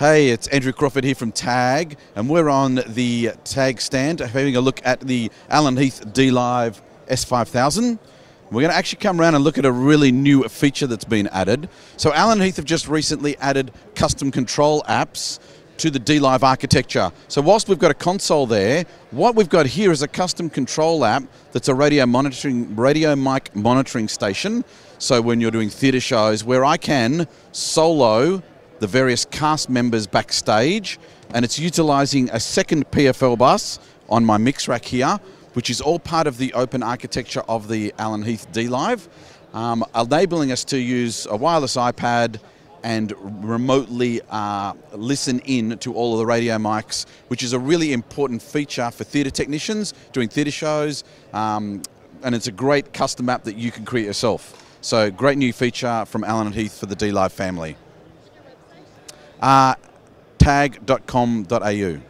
Hey, it's Andrew Crawford here from TAG, and we're on the TAG stand having a look at the Allen Heath dLive S5000. We're going to actually come around and look at a really new feature that's been added. So, Allen Heath have just recently added custom control apps to the dLive architecture. So, whilst we've got a console there, what we've got here is a custom control app that's a radio monitoring, radio mic monitoring station. So, when you're doing theatre shows, where I can solo the various cast members backstage, and it's utilizing a second PFL bus on my mix rack here, which is all part of the open architecture of the Allen Heath dLive, um, enabling us to use a wireless iPad and remotely uh, listen in to all of the radio mics, which is a really important feature for theatre technicians doing theatre shows, um, and it's a great custom app that you can create yourself. So great new feature from Allen and Heath for the dLive family uh, tag.com.au.